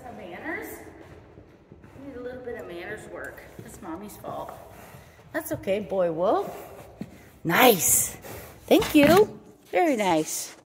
Some manners. Need a little bit of manners work. That's mommy's fault. That's okay, boy wolf. Nice. Thank you. Very nice.